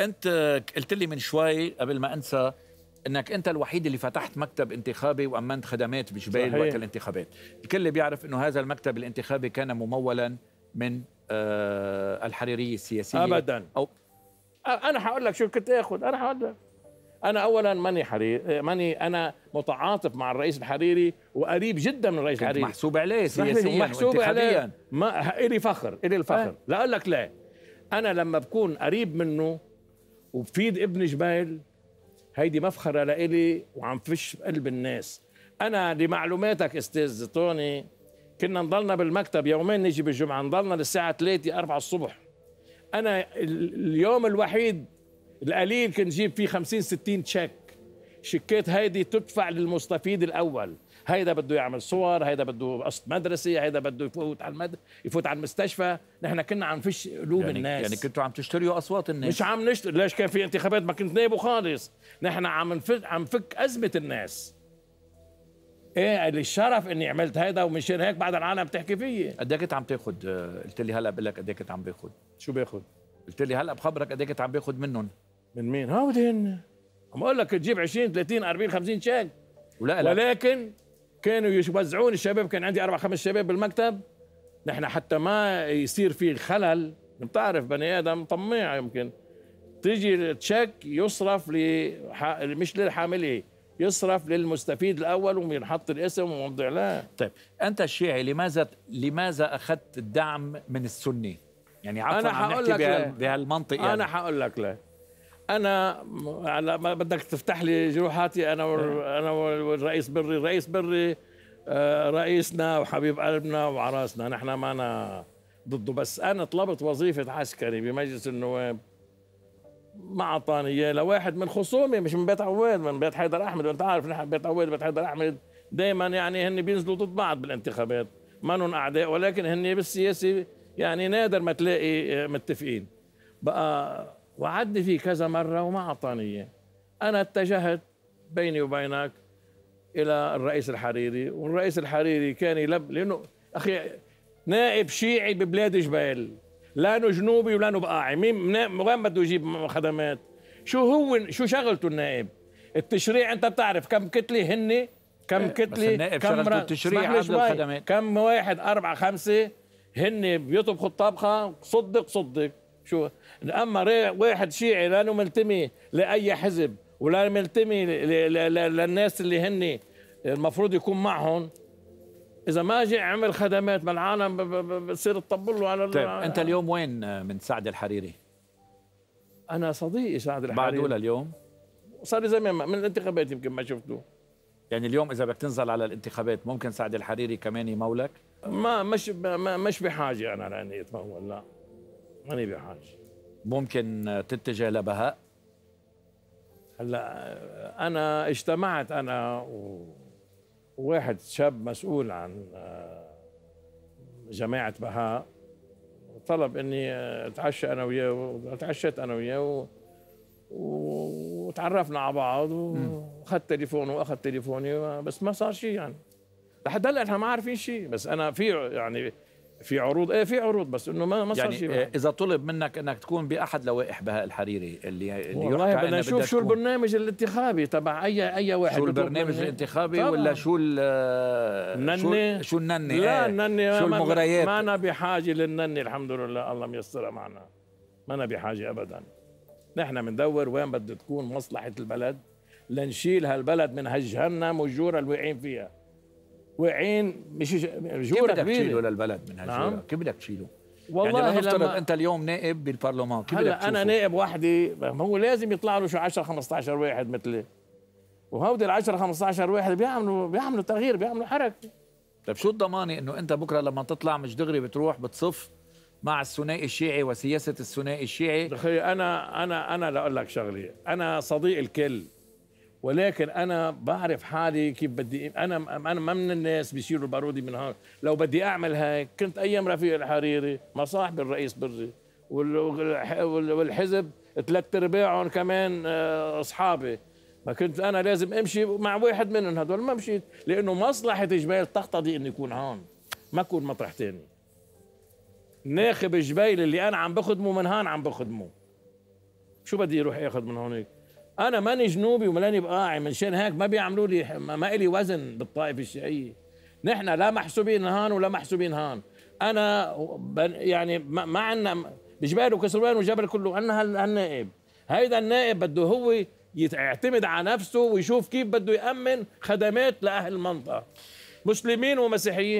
أنت قلت لي من شوي قبل ما أنسى إنك أنت الوحيد اللي فتحت مكتب انتخابي وأمنت خدمات بجبيل. وقت الانتخابات. الكل بيعرف إنه هذا المكتب الانتخابي كان ممولا من آه الحريريه السياسية. ابدا. أو أنا هقول لك شو كنت آخذ. أنا هقول لك. أنا اولا ماني حريري ماني أنا متعاطف مع الرئيس الحريري وقريب جدا من الرئيس كنت الحريري. محسوب عليه سياسيا وانتخابيا عليه. ما إلي فخر إلي الفخر. آه. لا أقول لك لا أنا لما بكون قريب منه وبفيد ابن جبيل هيدي مفخرة لإلي وعم فش بقلب الناس. أنا لمعلوماتك أستاذ توني كنا نضلنا بالمكتب يومين نيجي بالجمعة نضلنا للساعة 3 4 الصبح. أنا ال- اليوم الوحيد القليل كنت جيب فيه 50 60 تشيك شيكات هيدي تدفع للمستفيد الأول. هيدا بده يعمل صور هيدا بده قسط مدرسة هيدا بده يفوت على المد... يفوت على المستشفى. نحن كنا عم فش قلوب يعني, الناس. يعني كنتوا عم تشتريوا أصوات الناس. مش عم نشتغل ليش كان في انتخابات؟ ما كنت نايبه خالص. نحن عم نفك عم فك أزمة الناس. إيه اللي الشرف إني عملت هيدا ومشان هيك بعد العالم بتحكي فيي. قد إيه كنت عم تاخذ آه، قلت لي هلأ بقول لك قد إيه كنت عم باخذ شو باخذ قلت لي هلأ بخبرك قد إيه كنت عم باخذ منهم؟ من مين؟ هودين عم أقول لك تجيب 20 30 40 50 شيك. ولا لا. ولكن كانوا يوزعون الشباب كان عندي أربع خمس شباب بالمكتب. نحن حتى ما يصير في خلل. بتعرف بني آدم طماع يمكن. تيجي تشيك يصرف ل مش للحاملة يصرف للمستفيد الأول وينحط الاسم وموضع لا. طيب أنت الشيعي لماذا لماذا أخذت الدعم من السنة يعني عفوا عم حقول نحكي. بهالمنطق يعني. أنا حقول لك لا. أنا على ما بدك تفتح لي جروحاتي أنا وال- أنا والرئيس بري الرئيس بري آه، رئيسنا وحبيب قلبنا وعلى راسنا نحن معنا ضده. بس أنا طلبت وظيفة عسكري بمجلس النواب ما أعطاني إياه لواحد من خصومي مش من بيت عواد من بيت حيدر أحمد. وانت عارف نحن بيت عواد وبيت حيدر أحمد دائما يعني هن بينزلوا ضد بعض بالانتخابات ما نون أعداء ولكن هن بالسياسة يعني نادر ما تلاقي آه، متفقين. بقى وعدني فيه كذا مرة وما أعطاني إياه. أنا اتجهت بيني وبينك إلى الرئيس الحريري والرئيس الحريري كان يلب لأنه أخي نائب شيعي ببلاد جبال لا انه جنوبي ولا بقاعي مين وين بده يجيب خدمات؟ شو هو شو شغلته النايب التشريع أنت بتعرف كم كتلة هن كم كتله النائب كم شغلته را- التشريع شوي. الخدمات. كم واحد؟ أربعة خمسة هن بيطبخوا الطبخة صدق صدق. شو؟ ري- واحد شيعي لا منتمي لأي حزب ولا ل- للناس اللي هن المفروض يكون معهم. إذا ما جاء عمل خدمات ما العالم بتصير تطبل له على طيب أنت اليوم وين آه، من سعد الحريري؟ أنا صديقي سعد بعده الحريري لليوم صار لي زمان ما- من الانتخابات يمكن ما شفته. يعني اليوم إذا بدك تنزل على الانتخابات ممكن سعد الحريري كمان يمولك؟ ما مش ما مش بحاجة أنا لأني يتمول لا. ماني بحاجة ممكن تتجه لبهاء هلا أنا اجتمعت أنا وواحد شاب مسؤول عن آه، جماعة بهاء. طلب إني أتعشى أنا وياه وتعشيت أنا وياه وتعرفنا على بعض واخذت تليفونه واخذ تليفوني بس ما صار شيء يعني. لحد هلأ إحنا ما عارفين شيء بس أنا في يعني في عروض إيه في عروض بس إنه ما ما صار يعني شيء آه، إذا طلب منك إنك تكون بأحد لوائح بهاء الحريري اللي اللي والله بدنا نشوف شو. البرنامج الانتخابي تبع اي أي واحد شو البرنامج. الانتخابي طبعاً. ولا شو ال النني شو, شو النني لا إيه. النني شو ما- المغريات ما أنا بحاجة للنني الحمد لله الله ميسرها معنا ما أنا بحاجة ابدا نحن بندور وين بده تكون مصلحة البلد لنشيل هالبلد من هالجهنم والجورة اللي واقعين فيها واقعين مش ج- كيف جوره بدك تشيله للبلد من هالجوره؟ نعم. كيف بدك تشيله؟ والله يعني لنفترض لما أنت اليوم نائب بالبرلمان كيف بدك هلا أنا؟ نائب وحدي ما هو لازم يطلع له شو 10 15 واحد مثلي. وهودي ال 10 15 واحد بيعملوا بيعملوا تغيير بيعملوا حركة. طيب شو الضمانة إنه أنت بكرة لما تطلع مش دغري بتروح بتصف مع الثنائي الشيعي وسياسة الثنائي الشيعي؟ دخي أنا أنا أنا لأقول لك شغلة. أنا صديق الكل. ولكن أنا بعرف حالي كيف بدي أنا أنا ما من الناس بيشيلوا البارودي من هون. لو بدي أعمل هيك كنت أيام رفيق الحريري مصاحب الرئيس بري. وال- وال- والحزب ثلاث ارباعهم كمان آه، أصحابي. ما كنت أنا لازم أمشي مع واحد منهم هدول ما مشيت. لأنه مصلحة جبال تقتضي انه يكون هون ما اكون مطرح تاني. ناخب جبيل اللي أنا عم بخدمه من هون عم بخدمه. شو بدي يروح ياخذ من هونيك؟ أنا ماني جنوبي وماني بقاعي منشان هيك ما بيعملوا لي ما إلي وزن بالطائفه الشيعيه نحن لا محسوبين هان ولا محسوبين هان. أنا يعني ما عندنا بجبال وكسروان وجبل كله عندنا هالنائب. هيدا النائب بده هو يعتمد على نفسه ويشوف كيف بده يأمن خدمات لأهل المنطقة. مسلمين ومسيحيين.